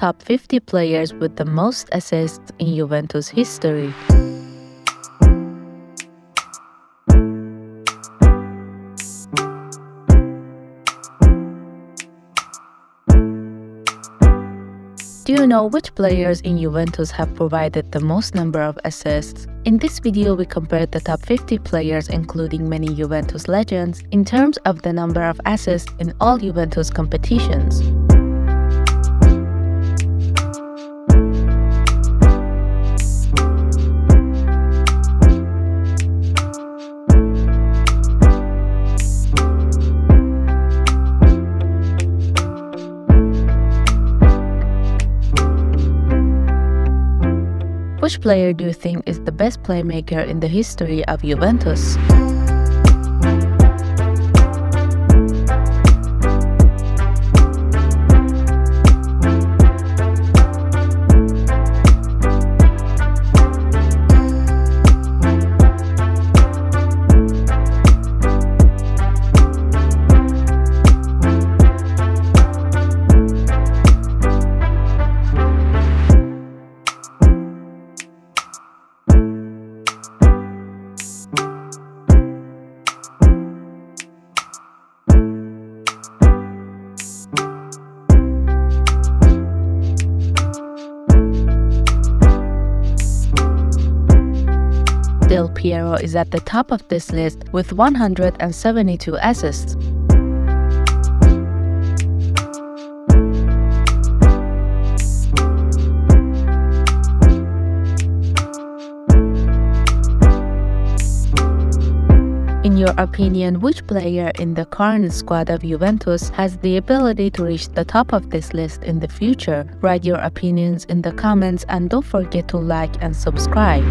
top 50 players with the most assists in Juventus history. Do you know which players in Juventus have provided the most number of assists? In this video, we compared the top 50 players including many Juventus legends in terms of the number of assists in all Juventus competitions. Which player do you think is the best playmaker in the history of Juventus? Del Piero is at the top of this list with 172 assists. In your opinion, which player in the current squad of Juventus has the ability to reach the top of this list in the future? Write your opinions in the comments and don't forget to like and subscribe.